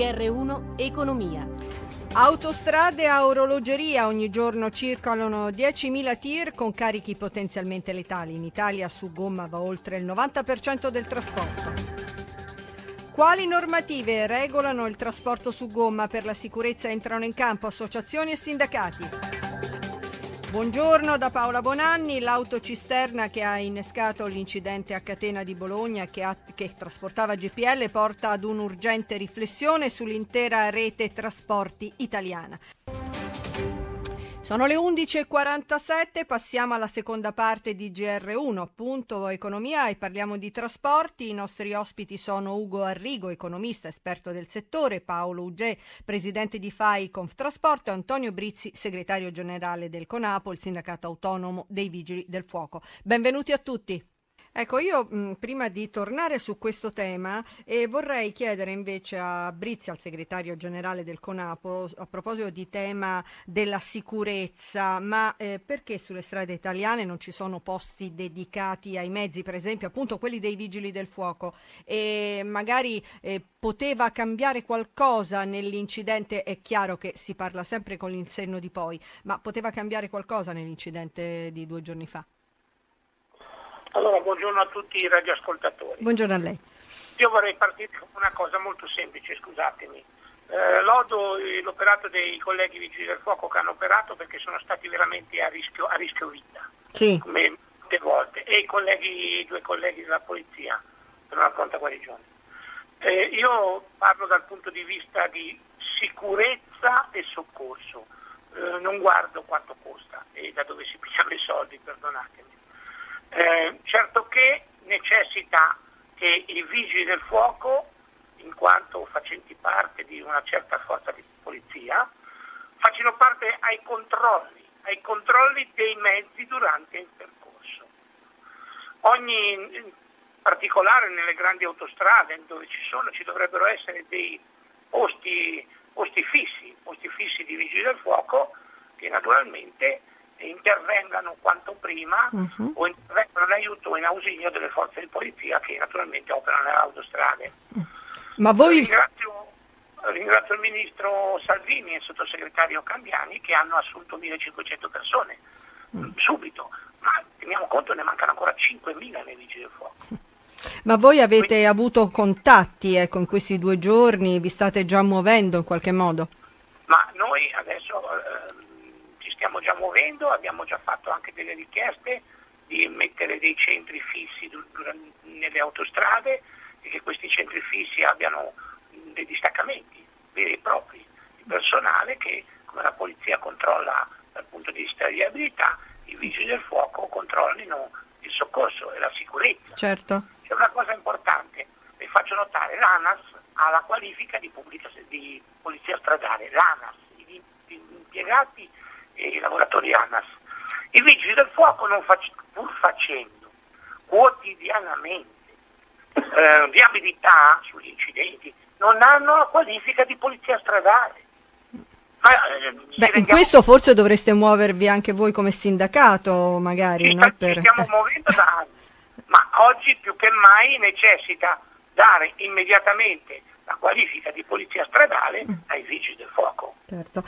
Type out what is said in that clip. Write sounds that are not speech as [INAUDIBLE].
GR1 Economia. Autostrade a orologeria ogni giorno circolano 10.000 tir con carichi potenzialmente letali. In Italia su gomma va oltre il 90% del trasporto. Quali normative regolano il trasporto su gomma per la sicurezza entrano in campo associazioni e sindacati? Buongiorno da Paola Bonanni, l'autocisterna che ha innescato l'incidente a catena di Bologna che, ha, che, trasportava GPL porta ad un'urgente riflessione sull'intera rete trasporti italiana. Sono le 11.47, passiamo alla seconda parte di GR1, appunto economia e parliamo di trasporti. I nostri ospiti sono Ugo Arrigo, economista, esperto del settore, Paolo Ugè, presidente di FAI Conftrasporto e Antonio Brizzi, segretario generale del CONAPO, il sindacato autonomo dei Vigili del Fuoco. Benvenuti a tutti. Ecco, io mh, prima di tornare su questo tema eh, vorrei chiedere invece a Brizzi, al segretario generale del CONAPO, a proposito di tema della sicurezza, ma eh, perché sulle strade italiane non ci sono posti dedicati ai mezzi, per esempio appunto quelli dei vigili del fuoco? E magari eh, poteva cambiare qualcosa nell'incidente, è chiaro che si parla sempre con il senno di poi, ma poteva cambiare qualcosa nell'incidente di due giorni fa? Allora, buongiorno a tutti i radioascoltatori. Buongiorno a lei. Io vorrei partire con una cosa molto semplice, scusatemi. Eh, lodo l'operato dei colleghi vigili del fuoco che hanno operato perché sono stati veramente a rischio, a rischio vita, sì. come molte volte, e i, colleghi, i due colleghi della polizia per una pronta guarigione. Eh, io parlo dal punto di vista di sicurezza e soccorso, eh, non guardo quanto costa e da dove si [LAUGHS] pigliano i soldi, perdonatemi. Eh, certo che necessita che i vigili del fuoco, in quanto facenti parte di una certa forza di polizia, facciano parte ai controlli, ai controlli dei mezzi durante il percorso. Ogni in particolare nelle grandi autostrade dove ci sono ci dovrebbero essere dei posti, posti fissi, posti fissi di vigili del fuoco che naturalmente intervengano quanto prima uh-huh. o intervengano in aiuto o in ausilio delle forze di polizia che naturalmente operano nelle autostrade. Ma voi... ringrazio, ringrazio, il ministro Salvini e il sottosegretario Cambiani che hanno assunto 1500 persone uh-huh. subito, ma teniamo conto ne mancano ancora 5000 nei vigili del fuoco. Ma voi avete Quindi, avuto contatti ecco, in questi due giorni? Vi state già muovendo in qualche modo? Ma noi adesso eh, stiamo già muovendo, abbiamo già fatto anche delle richieste di mettere dei centri fissi nelle autostrade e che questi centri fissi abbiano dei distaccamenti veri e propri di personale che come la polizia controlla dal punto di vista di viabilità, i vigili del fuoco controllino il soccorso e la sicurezza. Certo. C'è una cosa importante, vi faccio notare, l'ANAS ha la qualifica di, pubblica, di polizia stradale, l'ANAS, gli impiegati e i lavoratori ANAS. I vigili del fuoco, fac- pur facendo quotidianamente eh, viabilità sugli incidenti, non hanno la qualifica di polizia stradale. Ma, eh, Beh, in questo forse dovreste muovervi anche voi come sindacato, magari. Ci, no? per... ci stiamo muovendo da anni, ma oggi più che mai necessita dare immediatamente la qualifica di polizia stradale ai vigili del fuoco. Certo.